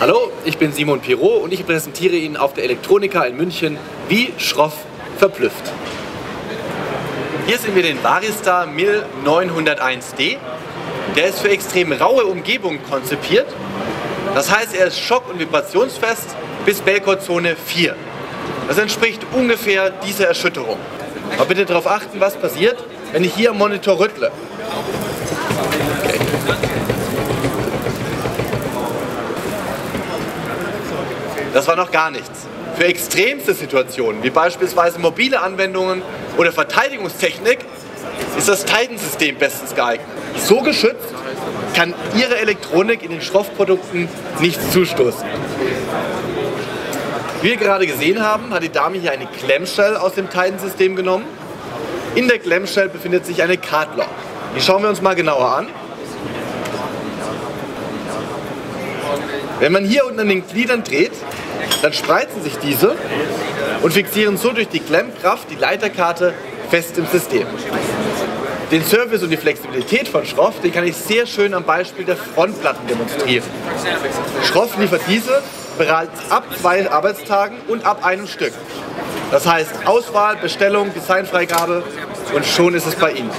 Hallo, ich bin Simon Pirot und ich präsentiere Ihnen auf der Elektronika in München, wie Schroff verblüfft. Hier sehen wir den Varistar MIL 901D. Der ist für extrem raue Umgebungen konzipiert. Das heißt, er ist schock- und vibrationsfest bis Belcore-Zone 4. Das entspricht ungefähr dieser Erschütterung. Aber bitte darauf achten, was passiert, wenn ich hier am Monitor rüttle. Das war noch gar nichts. Für extremste Situationen, wie beispielsweise mobile Anwendungen oder Verteidigungstechnik, ist das Titan-System bestens geeignet. So geschützt kann Ihre Elektronik in den Schroffprodukten nicht zustoßen. Wie wir gerade gesehen haben, hat die Dame hier eine Clamshell aus dem Titan-System genommen. In der Clamshell befindet sich eine Cardlock. Die schauen wir uns mal genauer an. Wenn man hier unten an den Gliedern dreht, dann spreizen sich diese und fixieren so durch die Klemmkraft die Leiterkarte fest im System. Den Service und die Flexibilität von Schroff, den kann ich sehr schön am Beispiel der Frontplatten demonstrieren. Schroff liefert diese bereits ab zwei Arbeitstagen und ab einem Stück. Das heißt Auswahl, Bestellung, Designfreigabe und schon ist es bei Ihnen.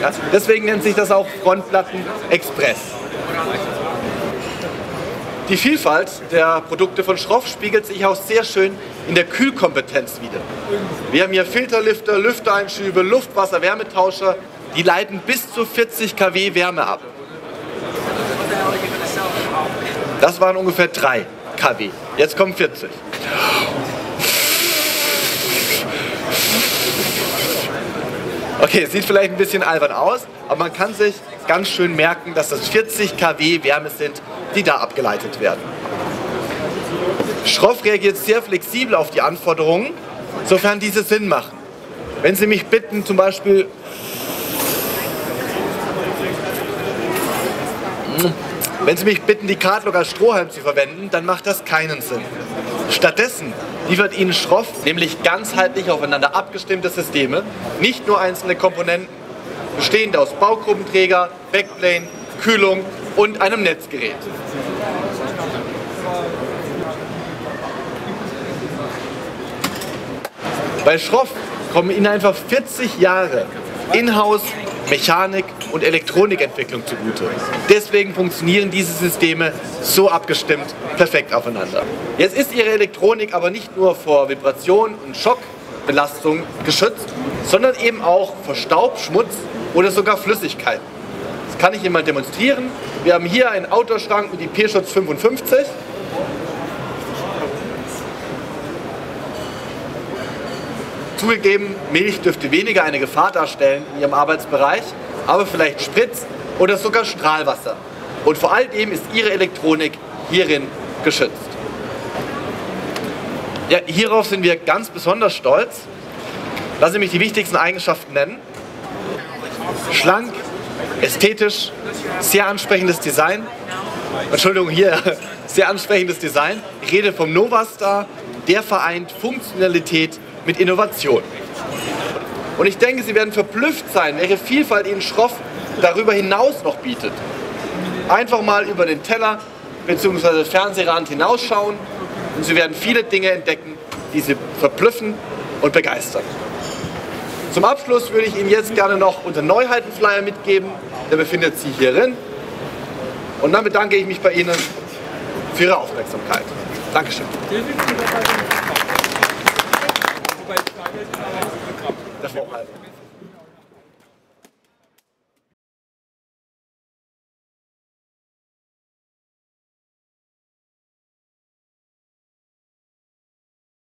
Ja, deswegen nennt sich das auch Frontplatten Express. Die Vielfalt der Produkte von Schroff spiegelt sich auch sehr schön in der Kühlkompetenz wieder. Wir haben hier Filterlifter, Lüftereinschübe, Luftwasser, Wärmetauscher, die leiten bis zu 40 kW Wärme ab. Das waren ungefähr 3 kW. Jetzt kommen 40. Okay, sieht vielleicht ein bisschen albern aus, aber man kann sich ganz schön merken, dass das 40 kW Wärme sind, die da abgeleitet werden. Schroff reagiert sehr flexibel auf die Anforderungen, sofern diese Sinn machen. Wenn Sie mich bitten, zum Beispiel wenn Sie mich bitten, die Cardlock als Strohhalm zu verwenden, dann macht das keinen Sinn. Stattdessen liefert Ihnen Schroff nämlich ganzheitlich aufeinander abgestimmte Systeme, nicht nur einzelne Komponenten, bestehend aus Baugruppenträger, Backplane, Kühlung und einem Netzgerät. Bei Schroff kommen Ihnen einfach 40 Jahre Inhouse, Mechanik und Elektronikentwicklung zugute. Deswegen funktionieren diese Systeme so abgestimmt perfekt aufeinander. Jetzt ist Ihre Elektronik aber nicht nur vor Vibration und Schockbelastung geschützt, sondern eben auch vor Staub, Schmutz oder sogar Flüssigkeiten. Das kann ich Ihnen mal demonstrieren. Wir haben hier einen Autoschrank mit IP-Schutz 55. Zugegeben, Milch dürfte weniger eine Gefahr darstellen in Ihrem Arbeitsbereich, aber vielleicht Spritz oder sogar Strahlwasser. Und vor allem ist Ihre Elektronik hierin geschützt. Ja, hierauf sind wir ganz besonders stolz. Lassen Sie mich die wichtigsten Eigenschaften nennen. Schlank, ästhetisch, sehr ansprechendes Design. Entschuldigung, hier, sehr ansprechendes Design. Ich rede vom Novastar, der vereint Funktionalität mit Innovation. Und ich denke, Sie werden verblüfft sein, welche Vielfalt Ihnen Schroff darüber hinaus noch bietet. Einfach mal über den Teller bzw. Fernsehrand hinausschauen und Sie werden viele Dinge entdecken, die Sie verblüffen und begeistern. Zum Abschluss würde ich Ihnen jetzt gerne noch unseren Neuheitenflyer mitgeben. Der befindet sich hierin. Und dann bedanke ich mich bei Ihnen für Ihre Aufmerksamkeit. Dankeschön. Das auch halb.